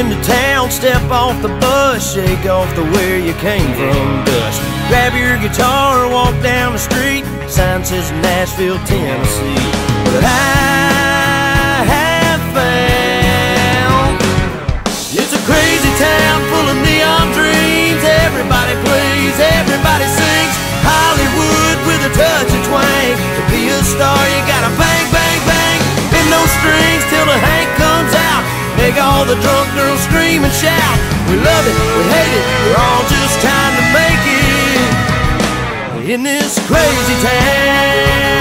into town, step off the bus, shake off the where you came from dust. Grab your guitar, walk down the street, sign says Nashville, Tennessee. All the drunk girls scream and shout. We love it, we hate it, we're all just trying to make it in this crazy town.